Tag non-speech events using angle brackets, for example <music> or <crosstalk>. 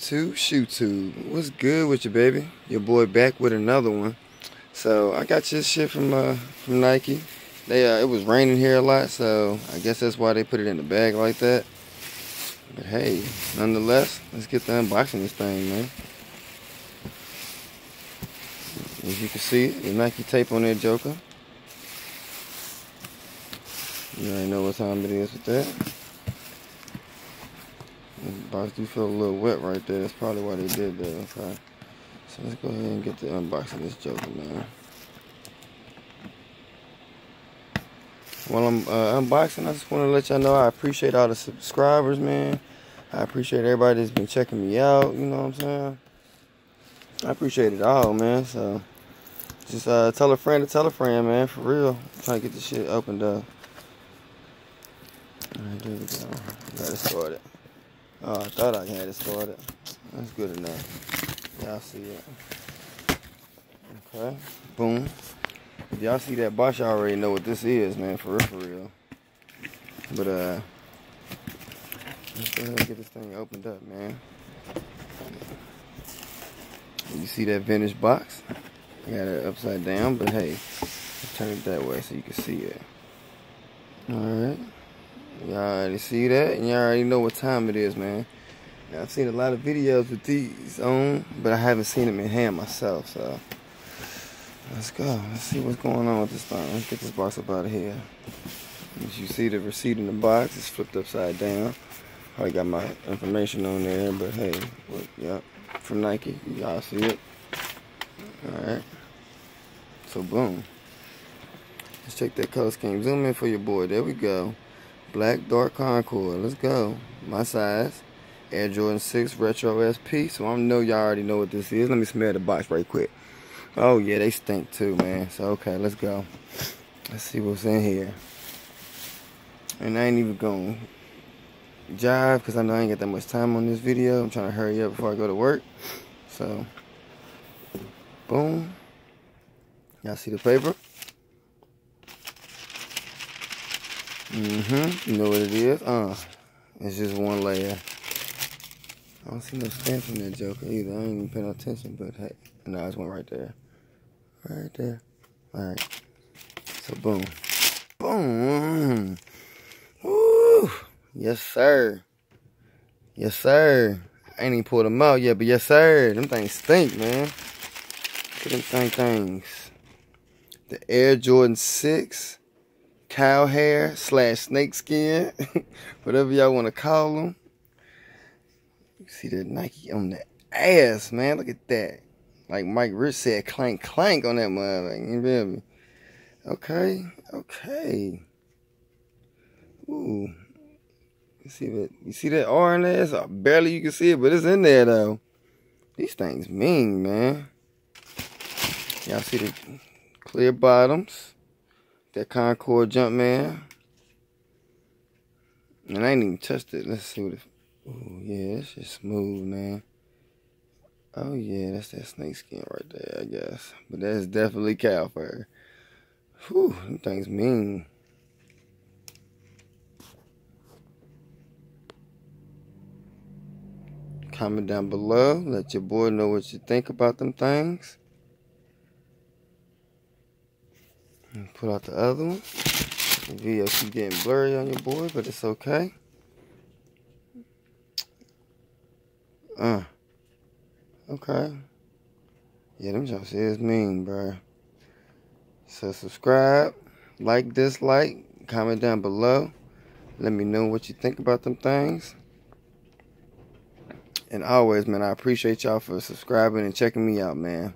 To Shoe Tube. What's good with you, baby? Your boy back with another one. So I got this shit from uh from Nike. They uh, it was raining here a lot, so I guess that's why they put it in the bag like that. But hey, nonetheless, let's get the unboxing this thing, man. As you can see, the Nike tape on that Joker. You already know what time it is with that. Box do feel a little wet right there. That's probably why they did that. Okay. So let's go ahead and get the unboxing this Joker, man. While I'm uh, unboxing, I just want to let y'all know I appreciate all the subscribers, man. I appreciate everybody that's been checking me out. You know what I'm saying? I appreciate it all, man. So just uh, tell a friend to tell a friend, man. For real. I'm trying to get this shit opened up. Alright, there we go. Got it started. Oh, I thought I had it started. That's good enough. Y'all see it. Okay. Boom. If y'all see that box, y'all already know what this is, man. For real, for real. But, uh, let's go ahead and get this thing opened up, man. You see that vintage box? I got it upside down, but hey, let's turn it that way so you can see it. Alright. Y'all already see that, and y'all already know what time it is, man. Now, I've seen a lot of videos with these on, but I haven't seen them in hand myself, so. Let's go. Let's see what's going on with this thing. Let's get this box up out of here. As you see the receipt in the box, it's flipped upside down. I got my information on there, but hey, look, yep, from Nike. Y'all see it. Alright. So boom. Let's check that color scheme. Zoom in for your boy. There we go. Black Dark Concord. Let's go. My size. Air Jordan 6 Retro SP. So I know y'all already know what this is. Let me smell the box right quick. Oh yeah, they stink too, man. So okay, let's go. Let's see what's in here. And I ain't even going to jive because I know I ain't got that much time on this video. I'm trying to hurry up before I go to work. So, boom. Y'all see the paper? Mm-hmm. You know what it is? Uh, it's just one layer. I don't see no stamp in that joker either. I ain't even paying attention, but hey. No, it's one right there. Right there. Alright. So boom. Boom. Woo. Yes, sir. Yes, sir. I ain't even pulled them out yet, but yes, sir. Them things stink, man. Look at them thing things. The Air Jordan 6 cow hair slash snake skin, <laughs> whatever y'all want to call them. You see the Nike on the ass, man. Look at that. Like Mike Rich said, clank clank on that motherfucker. You feel me? Okay, okay. Ooh. You see that? You see that R in there? Barely you can see it, but it's in there though. These things mean, man. Y'all see the clear bottoms? That Concord Jumpman. And I ain't even touched it. Let's see what it. Oh yeah, it's just smooth, man. Oh yeah, that's that snake skin right there, I guess. But that's definitely cow fur. Whew, them things mean. Comment down below. Let your boy know what you think about them things. And put out the other one. The video keep getting blurry on your boy, but it's okay. Uh. Okay. Yeah, them jumps is mean, bro. So subscribe, like, dislike, comment down below. Let me know what you think about them things. And always, man, I appreciate y'all for subscribing and checking me out, man.